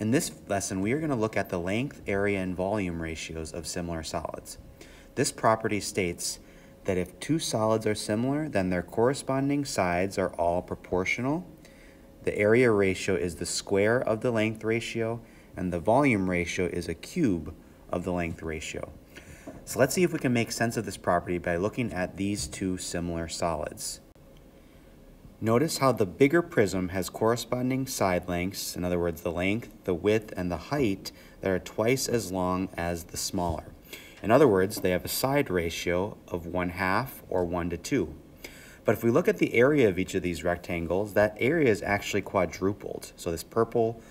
In this lesson, we are going to look at the length, area, and volume ratios of similar solids. This property states that if two solids are similar, then their corresponding sides are all proportional. The area ratio is the square of the length ratio, and the volume ratio is a cube of the length ratio. So let's see if we can make sense of this property by looking at these two similar solids. Notice how the bigger prism has corresponding side lengths, in other words, the length, the width, and the height that are twice as long as the smaller. In other words, they have a side ratio of 1 half or 1 to 2. But if we look at the area of each of these rectangles, that area is actually quadrupled. So this purple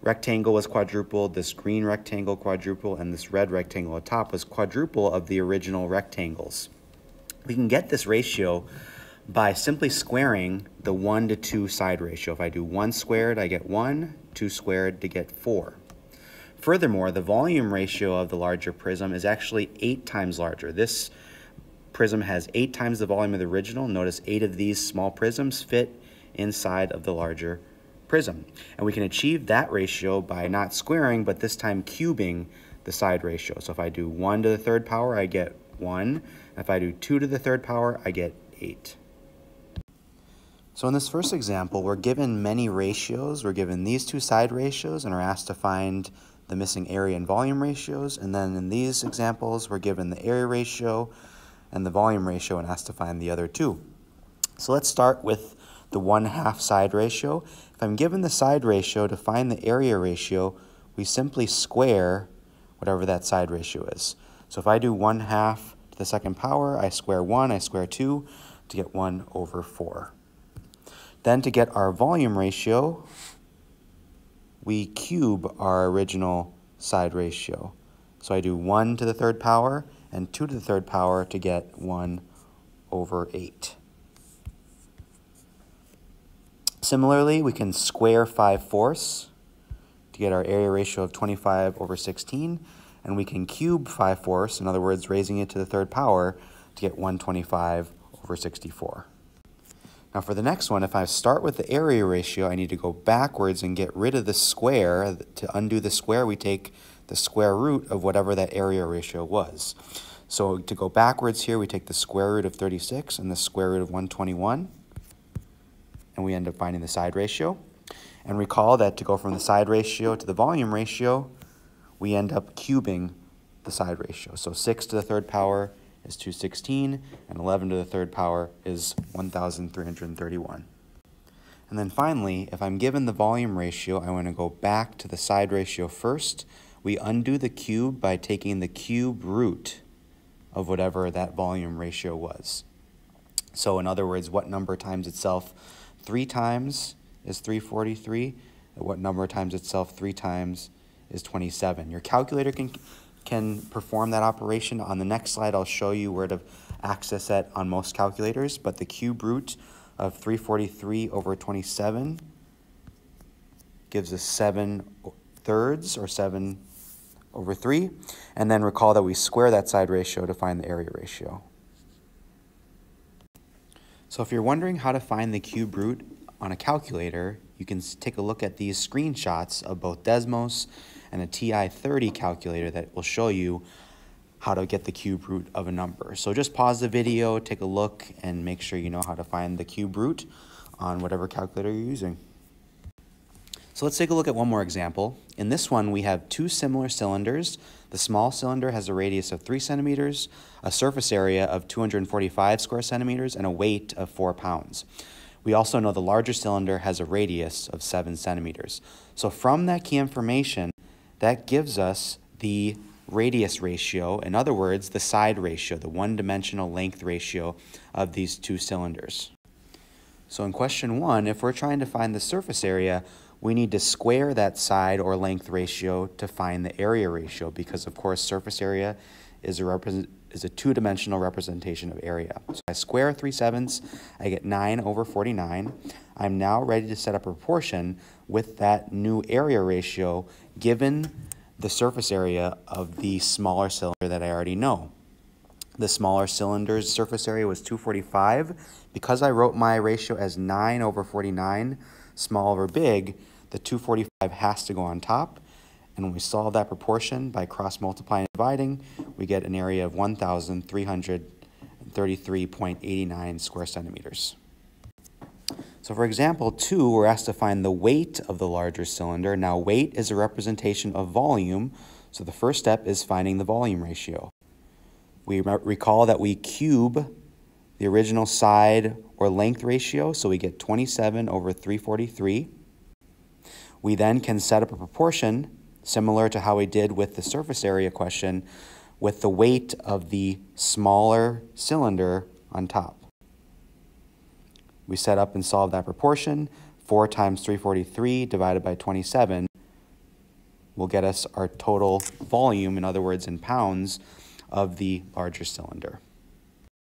rectangle was quadrupled, this green rectangle quadruple, and this red rectangle at top was quadruple of the original rectangles. We can get this ratio by simply squaring the 1 to 2 side ratio. If I do 1 squared, I get 1, 2 squared to get 4. Furthermore, the volume ratio of the larger prism is actually 8 times larger. This prism has 8 times the volume of the original. Notice 8 of these small prisms fit inside of the larger prism. And we can achieve that ratio by not squaring, but this time cubing the side ratio. So if I do 1 to the third power, I get 1. If I do 2 to the third power, I get 8. So in this first example, we're given many ratios. We're given these two side ratios and are asked to find the missing area and volume ratios. And then in these examples, we're given the area ratio and the volume ratio and asked to find the other two. So let's start with the 1 half side ratio. If I'm given the side ratio to find the area ratio, we simply square whatever that side ratio is. So if I do 1 half to the second power, I square 1, I square 2 to get 1 over 4. Then to get our volume ratio, we cube our original side ratio. So I do 1 to the third power and 2 to the third power to get 1 over 8. Similarly, we can square 5 fourths to get our area ratio of 25 over 16, and we can cube 5 fourths, in other words, raising it to the third power to get 125 over 64. Now for the next one, if I start with the area ratio, I need to go backwards and get rid of the square. To undo the square, we take the square root of whatever that area ratio was. So to go backwards here, we take the square root of 36 and the square root of 121, and we end up finding the side ratio. And recall that to go from the side ratio to the volume ratio, we end up cubing the side ratio. So 6 to the third power is 216, and 11 to the third power is 1,331. And then finally, if I'm given the volume ratio, I want to go back to the side ratio first. We undo the cube by taking the cube root of whatever that volume ratio was. So in other words, what number times itself three times is 343, and what number times itself three times is 27. Your calculator can can perform that operation. On the next slide, I'll show you where to access it on most calculators, but the cube root of 343 over 27 gives us 7 thirds, or 7 over 3. And then recall that we square that side ratio to find the area ratio. So if you're wondering how to find the cube root on a calculator, you can take a look at these screenshots of both Desmos and a TI-30 calculator that will show you how to get the cube root of a number. So just pause the video, take a look, and make sure you know how to find the cube root on whatever calculator you're using. So let's take a look at one more example. In this one, we have two similar cylinders. The small cylinder has a radius of 3 centimeters, a surface area of 245 square centimeters, and a weight of 4 pounds. We also know the larger cylinder has a radius of 7 centimeters. So from that key information, that gives us the radius ratio, in other words, the side ratio, the one-dimensional length ratio of these two cylinders. So in question one, if we're trying to find the surface area, we need to square that side or length ratio to find the area ratio because of course surface area is a, is a two-dimensional representation of area. So I square 3 sevenths, I get 9 over 49. I'm now ready to set up a proportion with that new area ratio given the surface area of the smaller cylinder that I already know. The smaller cylinder's surface area was 245. Because I wrote my ratio as 9 over 49, small over big, the 245 has to go on top. And when we solve that proportion by cross multiplying and dividing, we get an area of 1,333.89 square centimeters. So for example, two, we're asked to find the weight of the larger cylinder. Now weight is a representation of volume, so the first step is finding the volume ratio. We recall that we cube the original side or length ratio, so we get 27 over 343. We then can set up a proportion similar to how we did with the surface area question with the weight of the smaller cylinder on top. We set up and solve that proportion. 4 times 343 divided by 27 will get us our total volume, in other words, in pounds, of the larger cylinder.